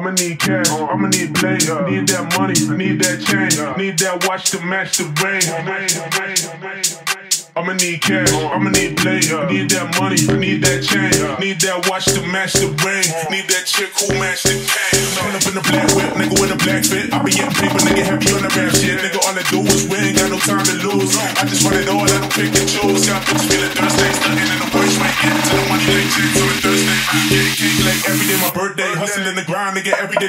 I'ma need cash, I'ma need blade, need that money, need that change, need that watch to match the brain. I'ma need cash, I'ma need blade, need that money, need that change, need that watch to match the brain, need that chick who match the. Pull up in the black whip, nigga with a black fit. I be getting paper, nigga heavy on the rap shit. Nigga, all I do is win, got no time to lose. I just want it all, I don't pick and choose. Got bitches feeling thirsty, Getting like every day my birthday. Hustling the grind, nigga, every day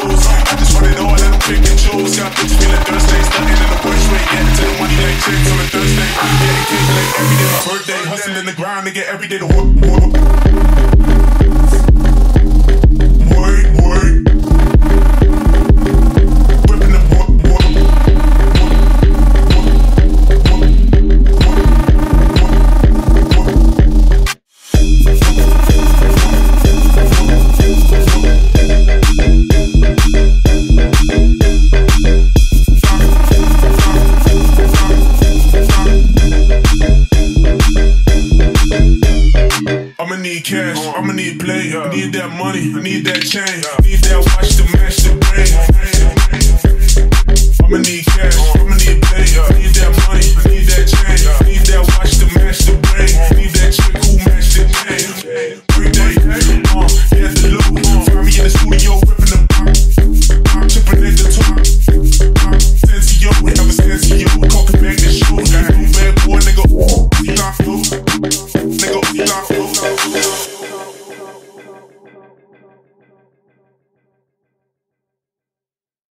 every day the hustle Hustling the grind, nigga, every day the whoop, whoop. need cash, I'ma need play. I need that money, I need that chain. I need that watch to match the brain. I'ma need cash, I'ma need play. I need